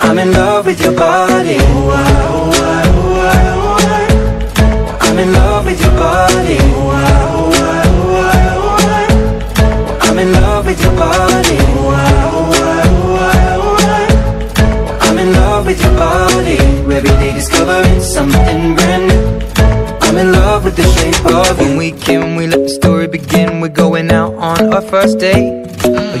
I'm in love with your body. I'm in love with your body. I'm in love with your body. I'm in love with your body. Every day discovering something brand new. I'm in love with the shape of you When we can, we let the story begin We're going out on our first date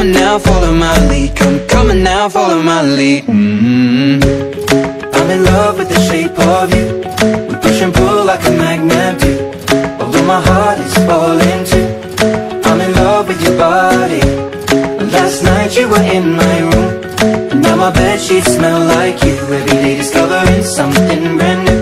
on now, follow my lead. Come, on now, follow my lead. Mm-hmm. I'm in love with the shape of you. We push and pull like a magnet do. Although my heart is falling too. I'm in love with your body. Last night you were in my room. And now my bed sheets smell like you. Every day discovering something brand new